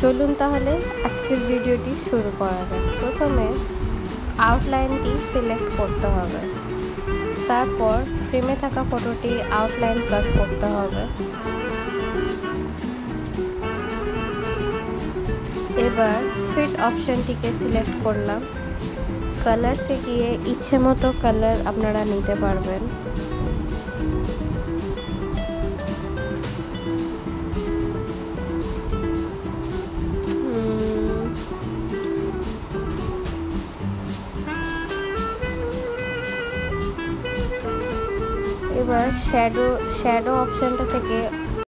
চলুন তাহলে আজকের ভিডিওটি শুরু করা যাক। প্রথমে আউটলাইনটি সিলেক্ট করতে হবে। তারপর ফ্রেমে থাকা ফটোটি আউটলাইন কাট করতে হবে। এবার ফিট অপশানটিকে সিলেক্ট করলাম। কালারসে গিয়ে ইচ্ছে মতো কালার আপনারা নিতে পারবেন। এবার শ্যাডো শ্যাডো অপশানটা থেকে